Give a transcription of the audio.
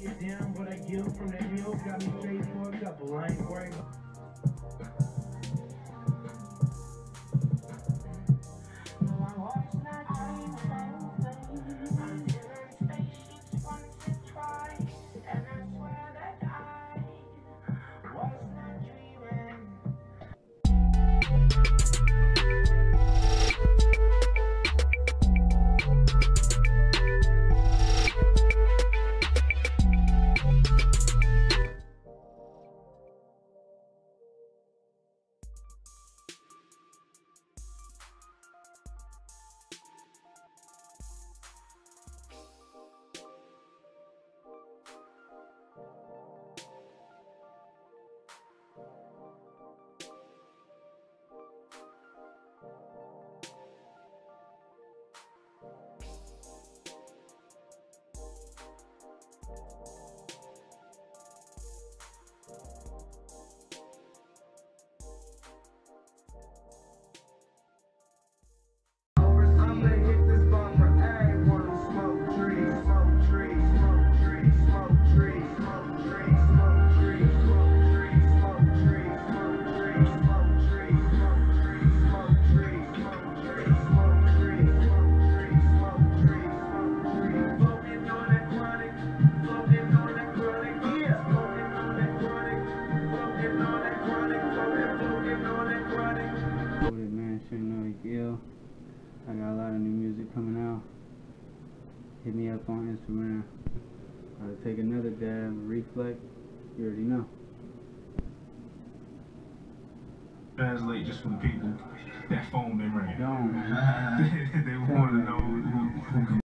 Get down what I give from that hill, got me straight for a couple. I ain't worried. I got a lot of new music coming out. Hit me up on Instagram. I'll take another dab, reflect. You already know. translate just for the people that phone been ringing. Don't. they want to know who, who